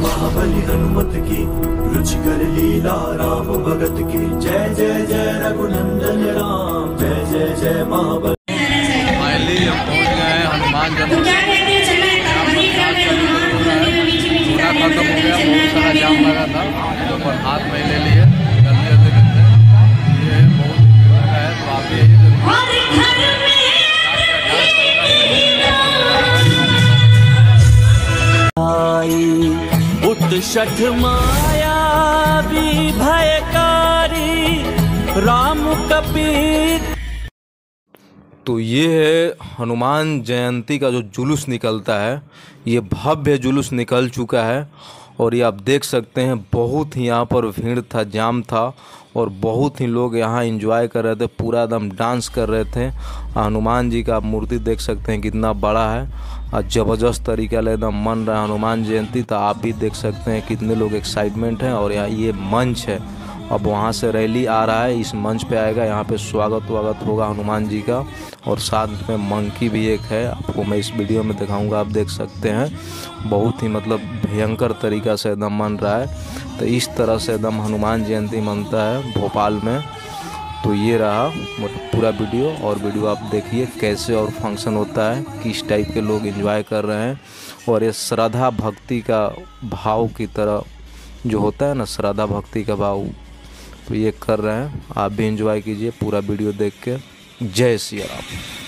महाबली हनुमत की रुचि कर लीला राम भगत की। जय जय जय रघुनंदन राम जय जय जय महाबली। हम पहुँच गए हैं हनुमान तो जन्म खत्म हो गया बहुत सारा जाम लगा था। तो पर हाथ में ले लिए। शठ माया भी भयकारी, राम कपीर तो ये है हनुमान जयंती का जो जुलूस निकलता है, ये भव्य जुलूस निकल चुका है, और ये आप देख सकते हैं, बहुत ही यहाँ पर भीड़ था, जाम था और बहुत ही लोग यहाँ इंजॉय कर रहे थे, पूरा एकदम डांस कर रहे थे। हनुमान जी का मूर्ति देख सकते हैं कितना बड़ा है। और ज़बरदस्त तरीके से एकदम मन रहा हनुमान जयंती तो आप भी देख सकते हैं कितने लोग एक्साइटमेंट हैं और यहाँ ये मंच है। अब वहाँ से रैली आ रहा है। इस मंच पे आएगा। यहाँ पे स्वागत वागत होगा हनुमान जी का। और साथ में मंकी भी एक है। आपको मैं इस वीडियो में दिखाऊँगा। आप देख सकते हैं। बहुत ही मतलब भयंकर तरीका से एकदम मन रहा है। तो इस तरह से एकदम हनुमान जयंती मनता है भोपाल में। तो ये रहा मतलब पूरा वीडियो। और वीडियो आप देखिए कैसे और फ़ंक्शन होता है। किस टाइप के लोग एंजॉय कर रहे हैं। और ये श्रद्धा भक्ति का भाव की तरह जो होता है ना, श्रद्धा भक्ति का भाव तो ये कर रहे हैं। आप भी इंजॉय कीजिए पूरा वीडियो देख के। जय सिया राम।